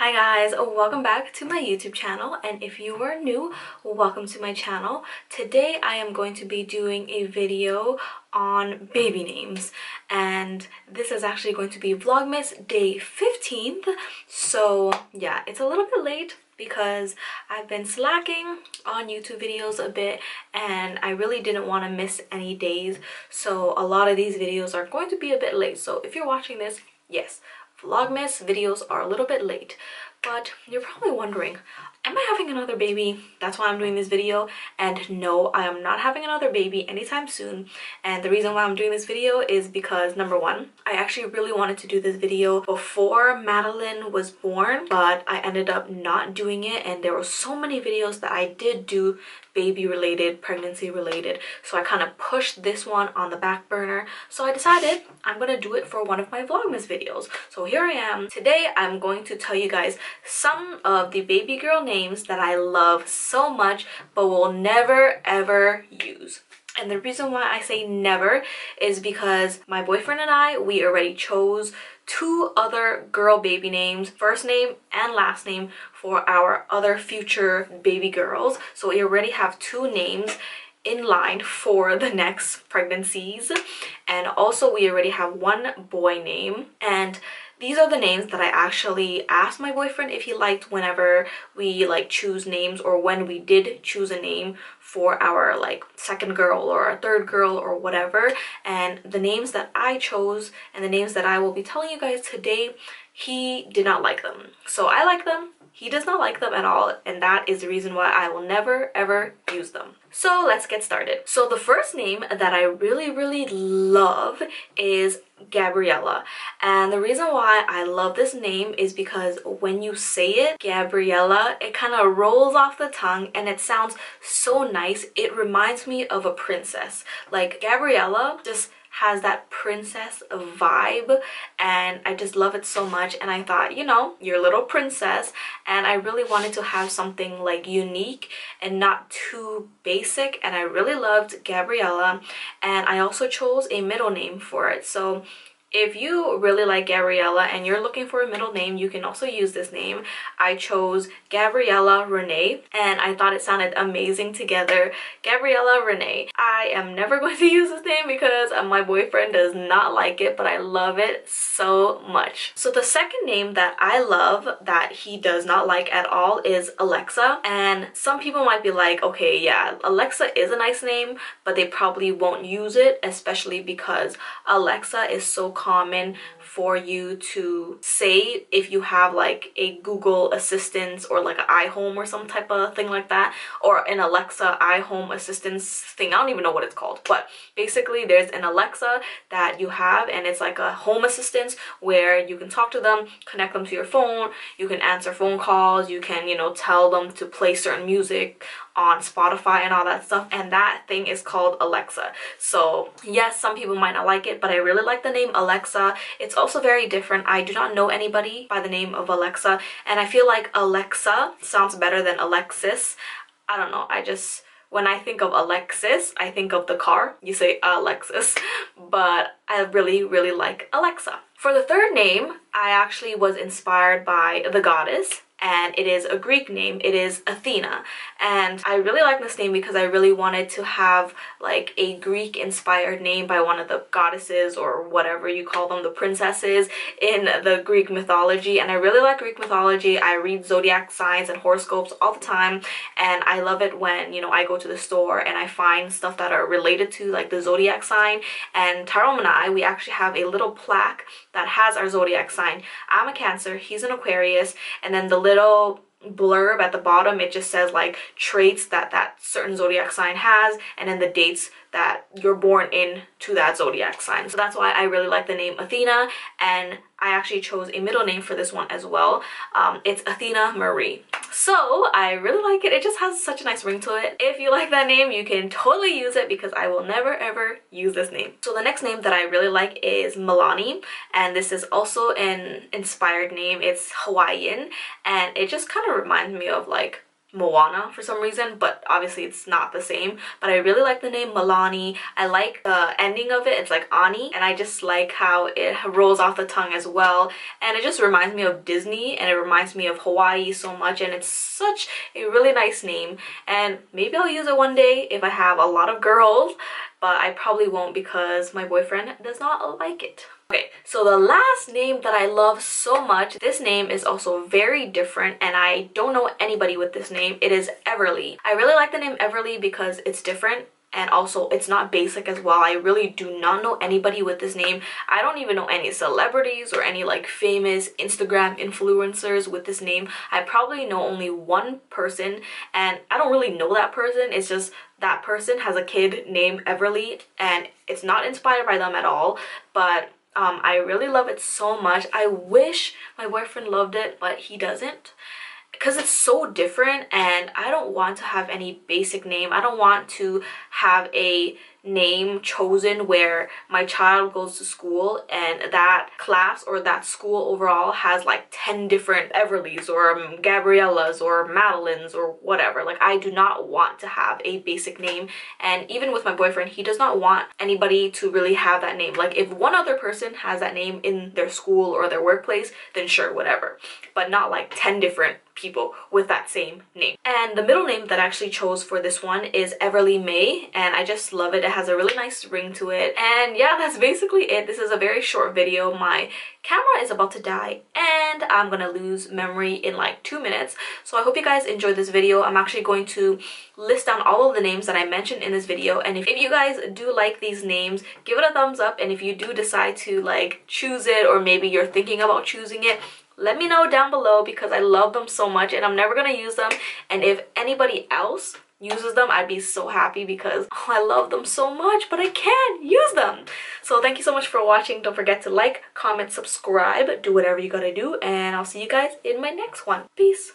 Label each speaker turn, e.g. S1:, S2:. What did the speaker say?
S1: Hi guys, welcome back to my YouTube channel and if you are new, welcome to my channel. Today I am going to be doing a video on baby names and this is actually going to be Vlogmas day 15th. So yeah, it's a little bit late because I've been slacking on YouTube videos a bit and I really didn't want to miss any days. So a lot of these videos are going to be a bit late. So if you're watching this, yes, Vlogmas videos are a little bit late, but you're probably wondering, am I having another baby? That's why I'm doing this video. And no, I am not having another baby anytime soon. And the reason why I'm doing this video is because number one, I actually really wanted to do this video before Madelyn was born, but I ended up not doing it. And there were so many videos that I did do baby related, pregnancy related. So I kind of pushed this one on the back burner. So I decided I'm gonna do it for one of my Vlogmas videos. So here I am. Today I'm going to tell you guys some of the baby girl names that I love so much but will never ever use. And the reason why I say never is because my boyfriend and I, we already chose two other girl baby names, first name and last name for our other future baby girls. So we already have two names in line for the next pregnancies. And also we already have one boy name and these are the names that I actually asked my boyfriend if he liked whenever we like choose names or when we did choose a name for our like second girl or our third girl or whatever. And the names that I chose and the names that I will be telling you guys today he did not like them. So I like them he does not like them at all and that is the reason why I will never ever use them. So let's get started. So the first name that I really really love is Gabriella and the reason why I love this name is because when you say it Gabriella it kind of rolls off the tongue and it sounds so nice it reminds me of a princess like Gabriella just has that princess vibe and I just love it so much and I thought you know you're a little princess and I really wanted to have something like unique and not too basic and I really loved Gabriella and I also chose a middle name for it. So if you really like Gabriella and you're looking for a middle name, you can also use this name. I chose Gabriella Renee and I thought it sounded amazing together. Gabriella Renee. I am never going to use this name because uh, my boyfriend does not like it, but I love it so much. So the second name that I love that he does not like at all is Alexa. And some people might be like, okay, yeah, Alexa is a nice name, but they probably won't use it, especially because Alexa is so common for you to say if you have like a Google Assistant or like an iHome or some type of thing like that or an Alexa iHome Assistance thing. I don't even know what it's called but basically there's an Alexa that you have and it's like a home assistant where you can talk to them, connect them to your phone, you can answer phone calls, you can you know tell them to play certain music on Spotify and all that stuff and that thing is called Alexa. So yes, some people might not like it, but I really like the name Alexa. It's also very different. I do not know anybody by the name of Alexa and I feel like Alexa sounds better than Alexis. I don't know, I just when I think of Alexis, I think of the car. You say Alexis, but I really, really like Alexa. For the third name, I actually was inspired by the goddess and it is a Greek name. It is Athena. And I really like this name because I really wanted to have like a Greek inspired name by one of the goddesses or whatever you call them, the princesses in the Greek mythology. And I really like Greek mythology. I read zodiac signs and horoscopes all the time. And I love it when, you know, I go to the store and I find stuff that are related to like the zodiac sign. And Tyrome and I, we actually have a little plaque that has our zodiac sign. I'm a Cancer, he's an Aquarius, and then the little blurb at the bottom it just says like traits that that certain zodiac sign has and then the dates that you're born in to that zodiac sign. So that's why i really like the name athena and i actually chose a middle name for this one as well. Um, it's athena marie so I really like it. It just has such a nice ring to it. If you like that name, you can totally use it because I will never ever use this name. So the next name that I really like is Milani and this is also an inspired name. It's Hawaiian and it just kind of reminds me of like Moana for some reason, but obviously it's not the same. But I really like the name Milani. I like the ending of it. It's like Ani, and I just like how it rolls off the tongue as well. And it just reminds me of Disney, and it reminds me of Hawaii so much. And it's such a really nice name. And maybe I'll use it one day if I have a lot of girls, but I probably won't because my boyfriend does not like it. Okay, so the last name that I love so much, this name is also very different and I don't know anybody with this name. It is Everly. I really like the name Everly because it's different and also it's not basic as well. I really do not know anybody with this name. I don't even know any celebrities or any like famous Instagram influencers with this name. I probably know only one person and I don't really know that person. It's just that person has a kid named Everly and it's not inspired by them at all but um, I really love it so much. I wish my boyfriend loved it, but he doesn't because it's so different and I don't want to have any basic name. I don't want to have a name chosen where my child goes to school and that class or that school overall has like 10 different Everlys or um, Gabriellas or Madelyns or whatever. Like I do not want to have a basic name and even with my boyfriend he does not want anybody to really have that name. Like if one other person has that name in their school or their workplace then sure whatever but not like 10 different people with that same name. And the middle name that I actually chose for this one is Everly May and I just love it. It has a really nice ring to it. And yeah, that's basically it. This is a very short video. My camera is about to die and I'm gonna lose memory in like two minutes. So I hope you guys enjoyed this video. I'm actually going to list down all of the names that I mentioned in this video. And if, if you guys do like these names, give it a thumbs up. And if you do decide to like choose it or maybe you're thinking about choosing it, let me know down below because I love them so much and I'm never gonna use them and if anybody else uses them I'd be so happy because oh, I love them so much but I can't use them. So thank you so much for watching. Don't forget to like comment subscribe do whatever you gotta do and I'll see you guys in my next one. Peace